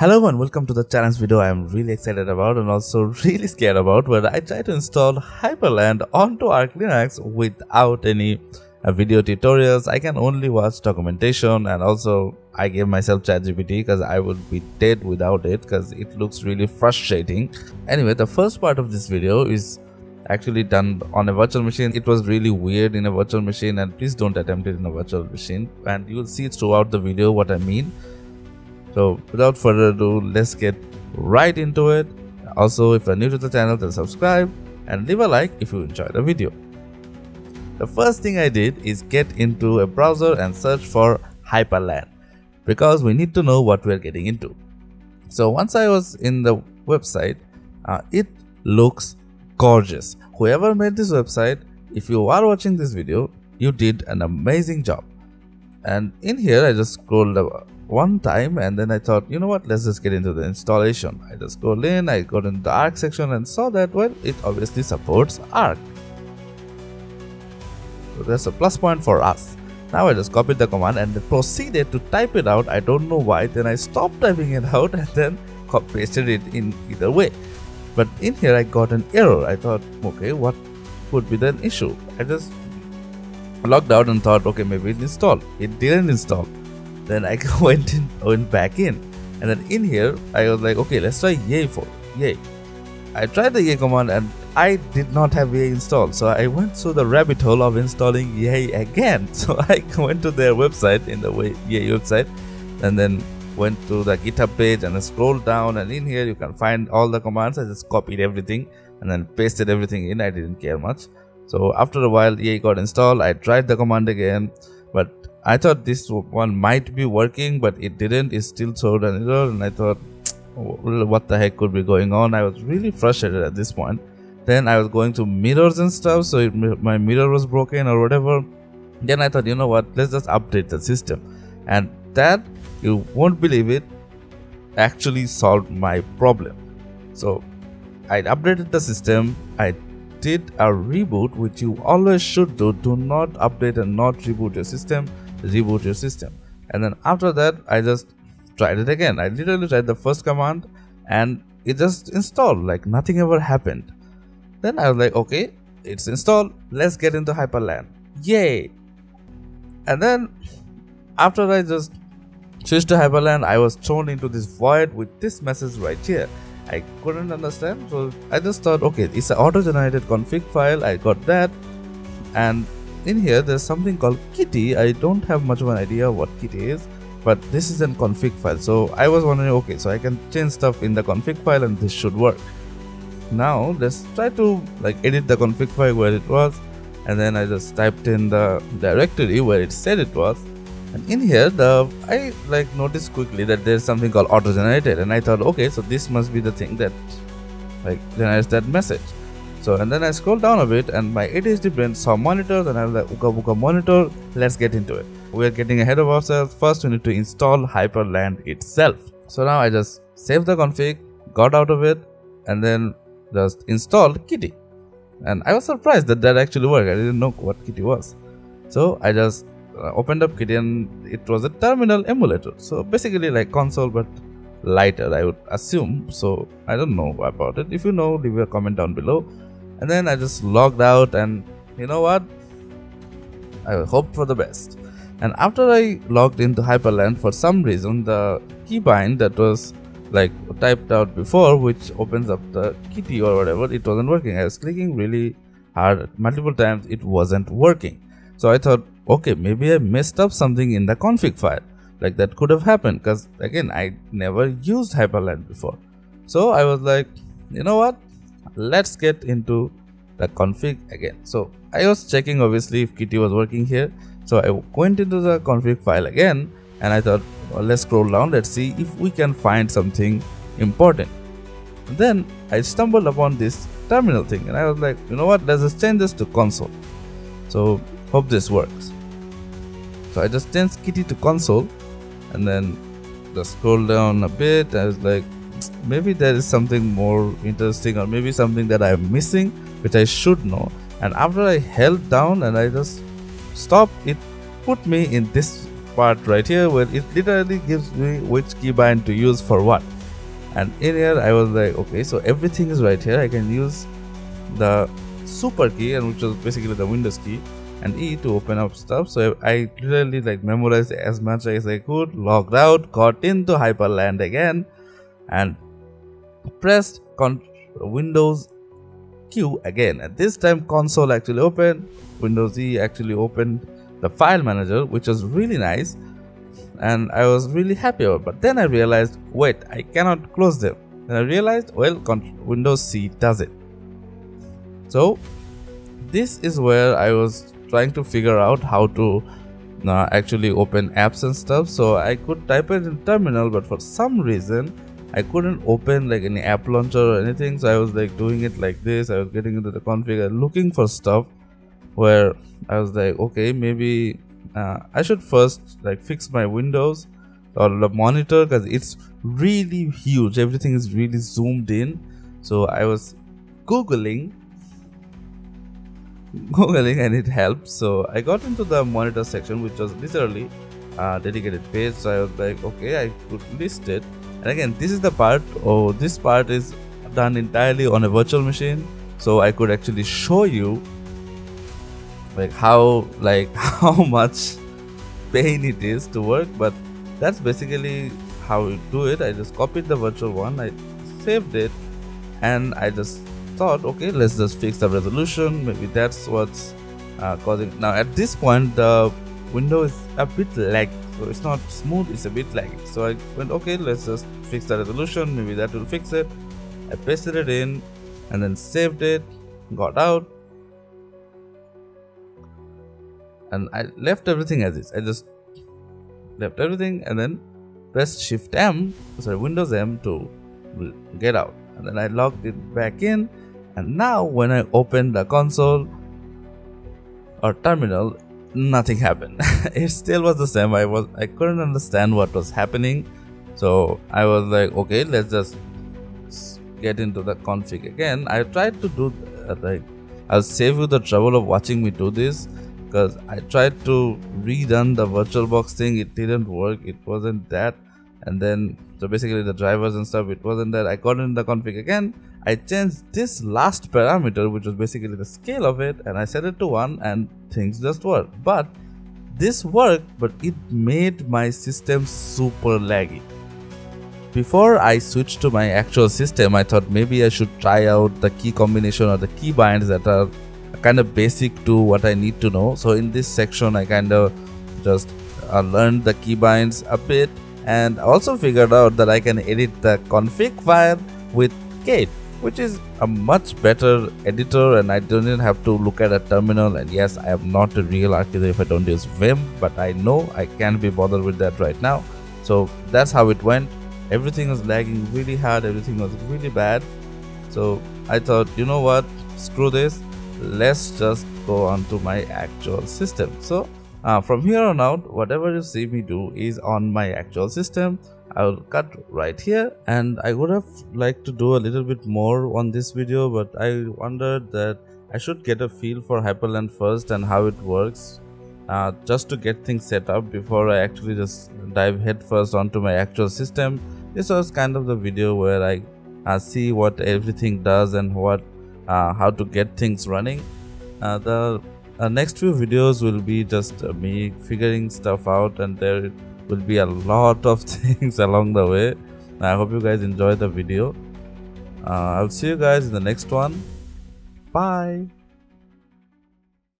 Hello and welcome to the challenge video I am really excited about and also really scared about where I try to install Hyprland onto Arch Linux without any uh, video tutorials. I can only watch documentation and also I gave myself ChatGPT because I would be dead without it because it looks really frustrating. Anyway, the first part of this video is actually done on a virtual machine. It was really weird in a virtual machine and please don't attempt it in a virtual machine and you will see throughout the video what I mean. So without further ado, let's get right into it. Also, if you're new to the channel, then subscribe and leave a like if you enjoyed the video. The first thing I did is get into a browser and search for Hyprland because we need to know what we're getting into. So once I was in the website, uh, it looks gorgeous. Whoever made this website, if you are watching this video, you did an amazing job. And in here, I just scrolled one time and then I thought, you know what, let's just get into the installation. I just scrolled in, I got into the Arch section and saw that, well, it obviously supports Arch. So that's a plus point for us. Now I just copied the command and proceeded to type it out. I don't know why. Then I stopped typing it out and then pasted it in either way. But in here I got an error. I thought, okay, what could be the issue? I just logged out and thought, okay, maybe it installed. It didn't install. Then I went in, went back in, and then in here I was like, okay, let's try yay for yay. I tried the yay command and I did not have yay installed, so I went through the rabbit hole of installing yay again. So I went to their website in the way yay website, and then went to the GitHub page and I scrolled down, and in here you can find all the commands. I just copied everything and then pasted everything in. I didn't care much. So after a while, yay got installed. I tried the command again, but I thought this one might be working, but it didn't. It still showed an error, and I thought, what the heck could be going on? I was really frustrated at this point. Then I was going to mirrors and stuff, so it, my mirror was broken or whatever. Then I thought, you know what? Let's just update the system, and that you won't believe it actually solved my problem. So I updated the system. I did a reboot, which you always should do. Do not update and not reboot your system reboot your system. And then after that i just tried it again. I literally tried the first command and it just installed like nothing ever happened. Then i was like okay it's installed. Let's get into hyprland yay! And then after i just switched to hyprland i was thrown into this void with this message right here. I couldn't understand so i just thought okay it's an auto generated config file. I got that. And in here there's something called kitty. I don't have much of an idea what kitty is but this is a config file. So i was wondering okay so i can change stuff in the config file and this should work. Now let's try to like edit the config file where it was and then i just typed in the directory where it said it was. And in here the i like noticed quickly that there's something called auto generated and i thought okay so this must be the thing that like generates that message so and then I scroll down a bit and my ADHD brain saw monitors and I was like Uka Buka monitor, let's get into it. We are getting ahead of ourselves. First we need to install Hyprland itself. So now I just saved the config, got out of it and then just installed Kitty. And I was surprised that that actually worked. I didn't know what Kitty was. So I just uh, opened up Kitty and it was a terminal emulator. So basically like console but lighter I would assume. So I don't know about it. If you know leave a comment down below and then I just logged out and you know what? I hoped for the best. And after I logged into Hyprland, for some reason the keybind that was like typed out before which opens up the kitty or whatever it wasn't working. I was clicking really hard. Multiple times it wasn't working. So I thought okay maybe I messed up something in the config file. Like that could have happened because again I never used Hyprland before. So I was like you know what? Let's get into the config again. So i was checking obviously if kitty was working here. So i went into the config file again and i thought well, let's scroll down. Let's see if we can find something important. And then i stumbled upon this terminal thing and i was like you know what? Let's just change this to console. So hope this works. So i just changed kitty to console and then just scroll down a bit. I was like maybe there is something more interesting or maybe something that I'm missing which I should know. And after I held down and I just stopped it put me in this part right here where it literally gives me which keybind to use for what. And in here I was like okay so everything is right here. I can use the super key and which was basically the Windows key and E to open up stuff. So I literally like memorized as much as I could logged out got into Hyprland again and pressed Windows Q again. At this time console actually opened Windows E actually opened the file manager which was really nice and I was really happy about It. but then I realized wait I cannot close them. And I realized well Windows C does it. So this is where I was trying to figure out how to uh, actually open apps and stuff. So I could type it in terminal but for some reason I couldn't open like any app launcher or anything so I was like doing it like this. I was getting into the config and looking for stuff where I was like okay maybe uh, I should first like fix my windows or the monitor because it's really huge. Everything is really zoomed in. So I was googling googling and it helped. So I got into the monitor section which was literally a dedicated page. So I was like okay I could list it and again this is the part oh this part is done entirely on a virtual machine. So I could actually show you like how like how much pain it is to work. But that's basically how we do it. I just copied the virtual one. I saved it. And i just thought okay let's just fix the resolution. Maybe that's what's uh, causing. Now at this point the window is a bit lag so it's not smooth it's a bit laggy so i went okay let's just fix the resolution maybe that will fix it i pasted it in and then saved it got out and I left everything as is. I just left everything and then pressed Shift M, sorry Windows M to get out. And then I logged it back in. And now when I open the console or terminal, nothing happened. it still was the same. I was I couldn't understand what was happening. So I was like, okay, let's just get into the config again. I tried to do uh, like I'll save you the trouble of watching me do this because I tried to redone the VirtualBox thing, it didn't work, it wasn't that, and then so basically the drivers and stuff, it wasn't that. I got in the config again, I changed this last parameter, which was basically the scale of it, and I set it to 1, and things just worked. But this worked, but it made my system super laggy. Before I switched to my actual system, I thought maybe I should try out the key combination or the key binds that are kind of basic to what I need to know. So in this section, I kind of just uh, learned the keybinds a bit and also figured out that I can edit the config file with Kate, which is a much better editor and I don't even have to look at a terminal. And yes, I am not a real architect if I don't use Vim, but I know I can't be bothered with that right now. So that's how it went. Everything was lagging really hard, everything was really bad. So I thought, you know what, screw this let's just go on to my actual system so uh, from here on out whatever you see me do is on my actual system I will cut right here and I would have liked to do a little bit more on this video but I wondered that I should get a feel for Hyprland first and how it works uh, just to get things set up before I actually just dive headfirst onto my actual system. This was kind of the video where I uh, see what everything does and what uh, how to get things running. Uh, the uh, next few videos will be just uh, me figuring stuff out and there will be a lot of things along the way. I hope you guys enjoy the video. Uh, i'll see you guys in the next one. Bye